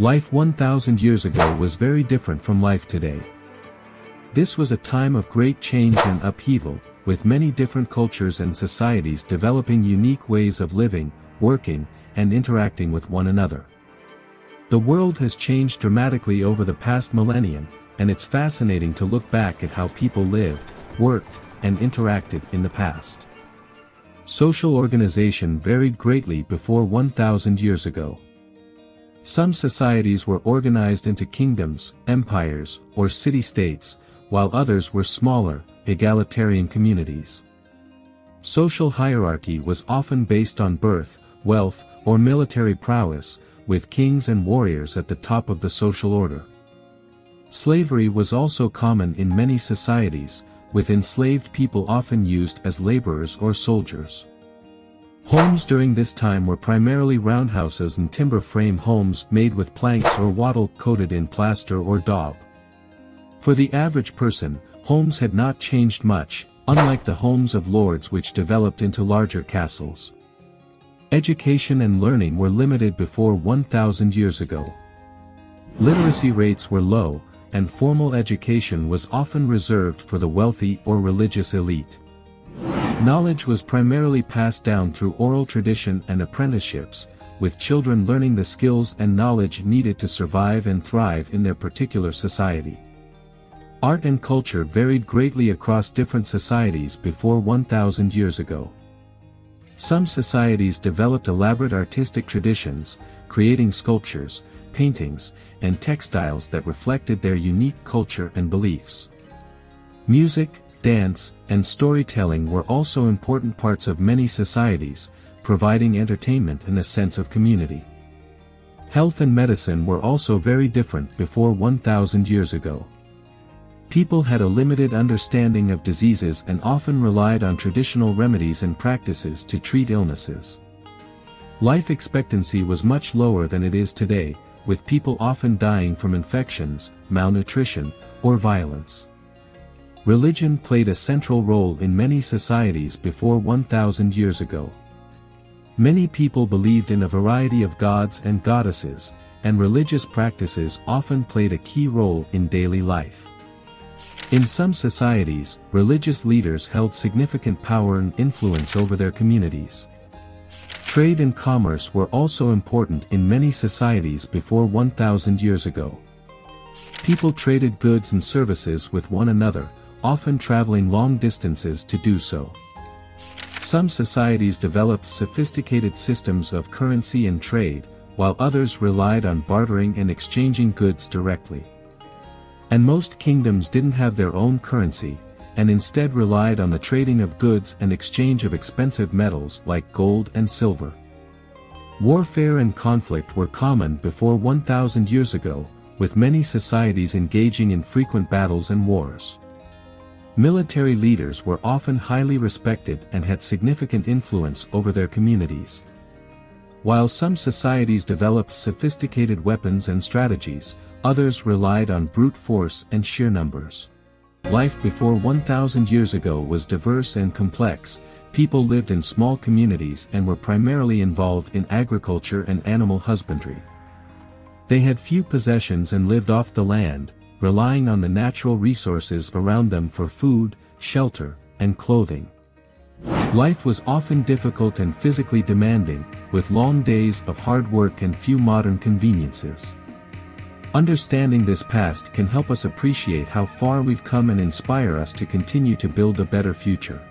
Life 1,000 years ago was very different from life today. This was a time of great change and upheaval, with many different cultures and societies developing unique ways of living, working, and interacting with one another. The world has changed dramatically over the past millennium, and it's fascinating to look back at how people lived, worked, and interacted in the past. Social organization varied greatly before 1,000 years ago. Some societies were organized into kingdoms, empires, or city-states, while others were smaller, egalitarian communities. Social hierarchy was often based on birth, wealth, or military prowess, with kings and warriors at the top of the social order. Slavery was also common in many societies, with enslaved people often used as laborers or soldiers. Homes during this time were primarily roundhouses and timber frame homes made with planks or wattle coated in plaster or daub. For the average person, homes had not changed much, unlike the homes of lords which developed into larger castles. Education and learning were limited before 1,000 years ago. Literacy rates were low, and formal education was often reserved for the wealthy or religious elite. Knowledge was primarily passed down through oral tradition and apprenticeships, with children learning the skills and knowledge needed to survive and thrive in their particular society. Art and culture varied greatly across different societies before 1000 years ago. Some societies developed elaborate artistic traditions, creating sculptures, paintings, and textiles that reflected their unique culture and beliefs. Music, dance, and storytelling were also important parts of many societies, providing entertainment and a sense of community. Health and medicine were also very different before 1000 years ago. People had a limited understanding of diseases and often relied on traditional remedies and practices to treat illnesses. Life expectancy was much lower than it is today, with people often dying from infections, malnutrition, or violence. Religion played a central role in many societies before 1000 years ago. Many people believed in a variety of gods and goddesses, and religious practices often played a key role in daily life. In some societies, religious leaders held significant power and influence over their communities. Trade and commerce were also important in many societies before 1000 years ago. People traded goods and services with one another, often traveling long distances to do so. Some societies developed sophisticated systems of currency and trade, while others relied on bartering and exchanging goods directly. And most kingdoms didn't have their own currency, and instead relied on the trading of goods and exchange of expensive metals like gold and silver. Warfare and conflict were common before 1000 years ago, with many societies engaging in frequent battles and wars. Military leaders were often highly respected and had significant influence over their communities. While some societies developed sophisticated weapons and strategies, others relied on brute force and sheer numbers. Life before 1000 years ago was diverse and complex, people lived in small communities and were primarily involved in agriculture and animal husbandry. They had few possessions and lived off the land, relying on the natural resources around them for food, shelter, and clothing. Life was often difficult and physically demanding, with long days of hard work and few modern conveniences. Understanding this past can help us appreciate how far we've come and inspire us to continue to build a better future.